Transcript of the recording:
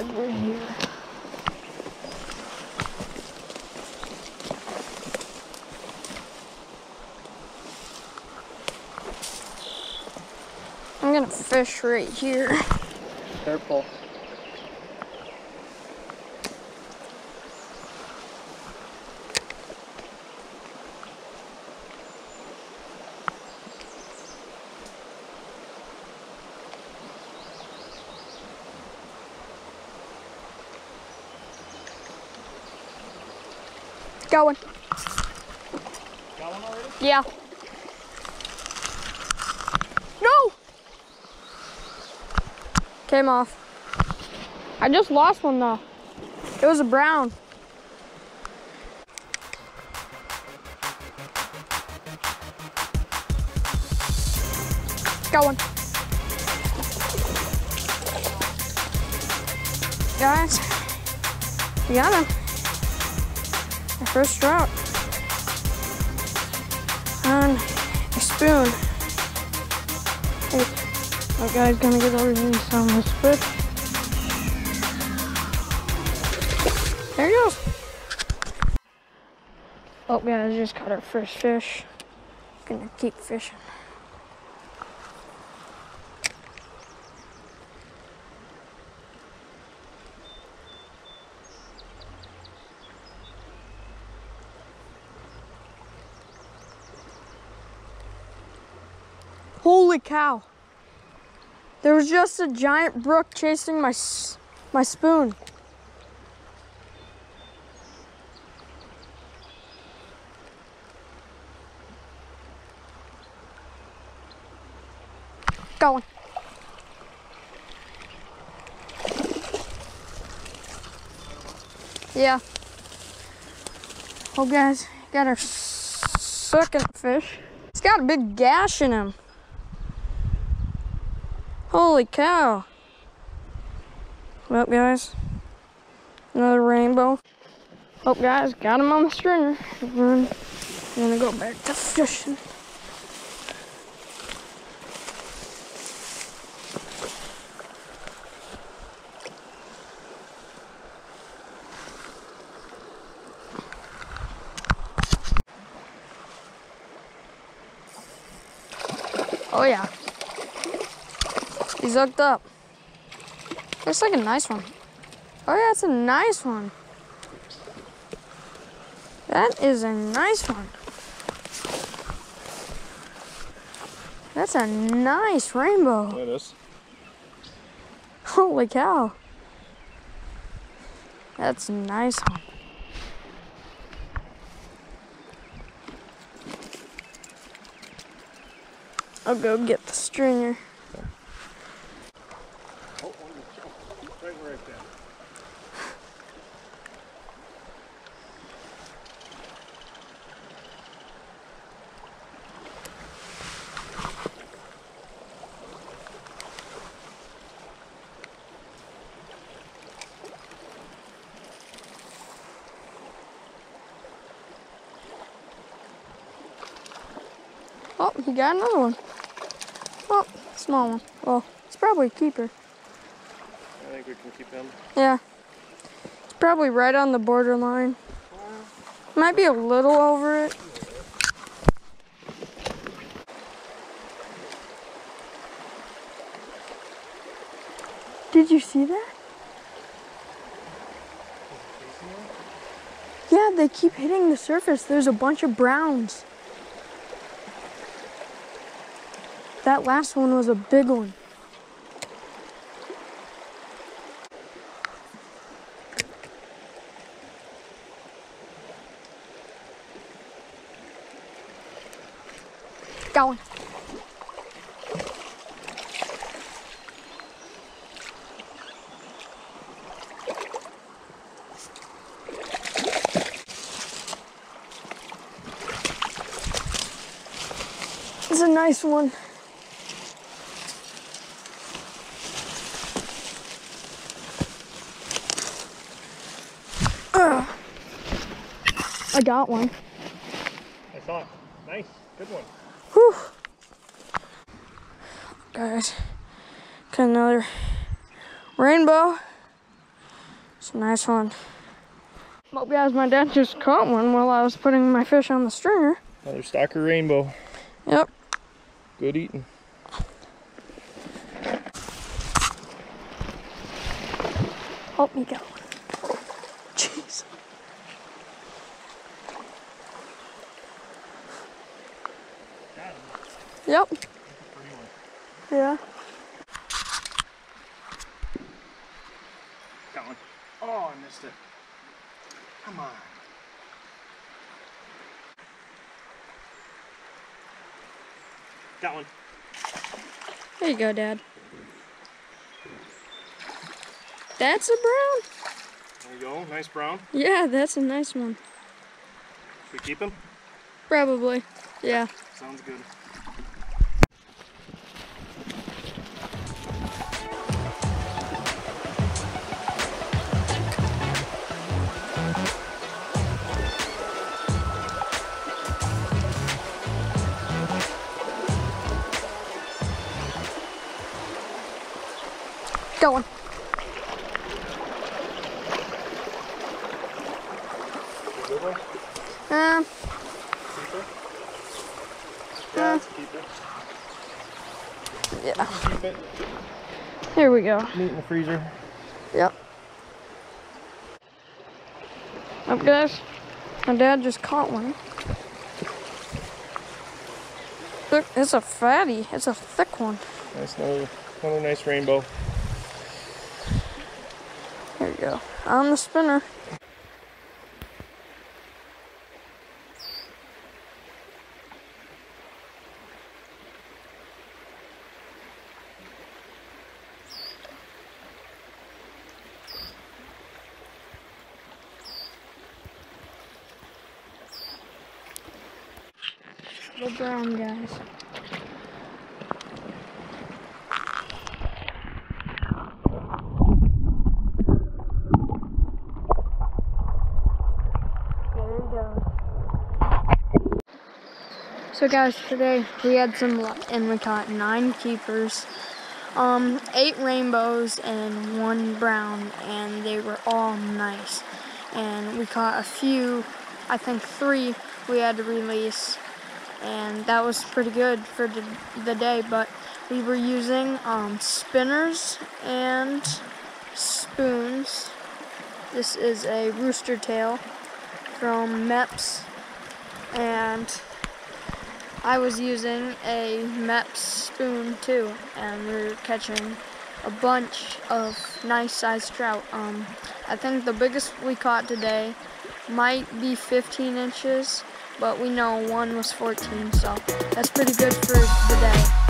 over here. I'm gonna fish right here. Purple. Going. One already? Yeah. No! Came off. I just lost one though. It was a brown. Got one. Guys, got him. First trout. And a spoon. Oh guys, gonna get everything on this foot. There he goes. Oh guys, just caught our first fish. Gonna keep fishing. Holy cow. There was just a giant brook chasing my my spoon. Going. Yeah. Oh guys, got our second fish. It's got a big gash in him. Holy cow. Well, guys, another rainbow. Oh, guys, got him on the stringer. I'm gonna go back to fishing. Oh, yeah. He's hooked up. Looks like a nice one. Oh yeah, it's a nice one. That is a nice one. That's a nice rainbow. It is. Holy cow. That's a nice one. I'll go get the stringer. Right where it's at. Oh, he got another one. Oh, small one. Well, it's probably a keeper. Think we can keep him. Yeah. It's probably right on the borderline. Might be a little over it. Did you see that? Yeah, they keep hitting the surface. There's a bunch of browns. That last one was a big one. Got one. It's a nice one. Ugh. I got one. I saw it. Nice. Good one. Whew. Guys, got another rainbow. It's a nice one. Hope, guys, my dad just caught one while I was putting my fish on the stringer. Another stalker rainbow. Yep. Good eating. Help me go. Yep. That's a pretty one. Yeah. Got one. Oh, I missed it. Come on. Oh, Got one. There you go, Dad. That's a brown. There you go. Nice brown. Yeah, that's a nice one. Should we keep him? Probably. Yeah. Sounds good. Going. Um. Yeah, it's a keeper. yeah. Keep it. Here we go. Meat in the freezer. Yep. Up, guys. My dad just caught one. Look, it's a fatty. It's a thick one. Nice another, another nice rainbow. Here we go. On the spinner. The brown guys. So guys, today we had some luck and we caught nine keepers, um, eight rainbows and one brown, and they were all nice. And we caught a few, I think three we had to release, and that was pretty good for the, the day. But we were using um, spinners and spoons. This is a rooster tail from Mepps, and I was using a Mepps spoon too, and we were catching a bunch of nice sized trout. Um, I think the biggest we caught today might be 15 inches, but we know one was 14, so that's pretty good for the day.